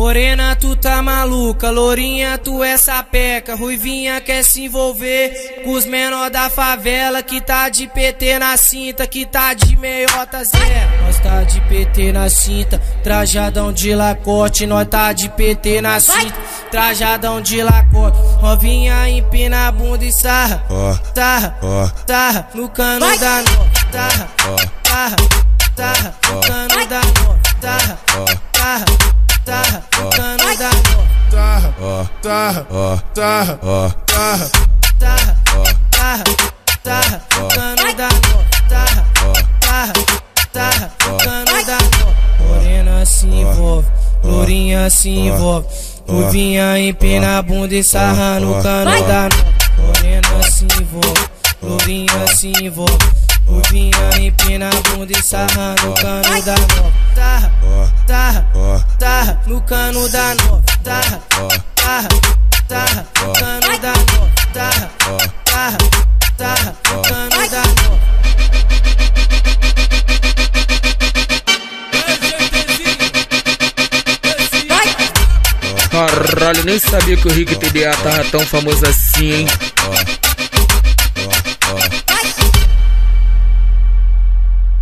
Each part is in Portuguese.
Morena, tu tá maluca, lourinha, tu é sapeca, ruivinha quer se envolver com os menor da favela que tá de PT na cinta, que tá de meiota zero. Nós tá de PT na cinta, trajadão de lacote, nós tá de PT na cinta, trajadão de lacote. Novinha empina a bunda e sarra, sarra, sarra, no cano da sarra, sarra, sarra, tarra, tarra, tarra, tarra, tarra, tarra, cano da tarra, tarra, tarra, cano da Morena se envolve, lourinha se envolve, Luvinha empina a bunda e sarra no cano da Morena se envolve, lourinha se envolve. Luvinha empina a bunda e sarra no cano da nova. Tarra, tarra, tarra, no cano da nova. Tarra, tarra, tarra. Tarra, tarra, tarra. Caralho, nem sabia que o Rick TDA tava tão famoso assim, hein?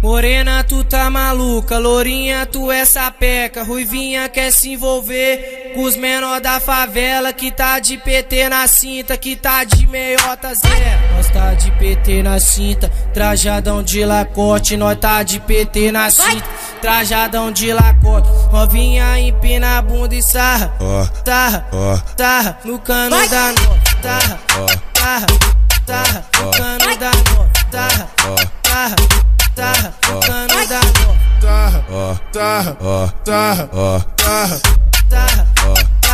Morena, tu tá maluca, lourinha, tu é sapeca, ruivinha quer se envolver os menor da favela que tá de PT na cinta, que tá de meiota zero. Nós tá de PT na cinta, trajadão de lacote, nós tá de PT na cinta, trajadão de lacote. Novinha empina a bunda e sarra, tarra, tarra, no cano da nova, tarra, tarra, tarra, no cano da nova, tarra, tarra tarra, cano da tarra, tarra, tarra, tarra, tarra,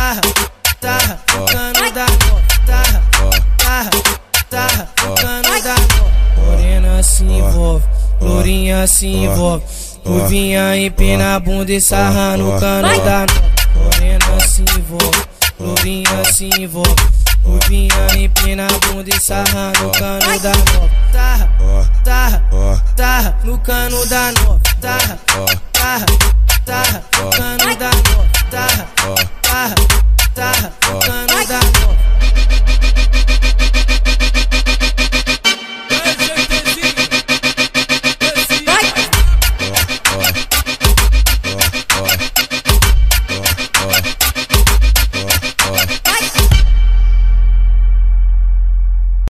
tarra, tarra, cano da tarra, tarra, tarra, cano da Morena se envolve, lourinha se envolve, Luvinha empina a bunda e sarra no cano da Morena se envolve, lourinha se envolve. Luvinha empina a bunda e sarra no cano da nova. Tarra, tarra, tarra, no cano da nova. Tarra, no cano